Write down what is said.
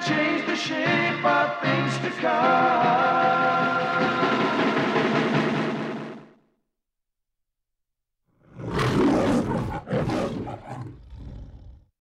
change the shape of things to come.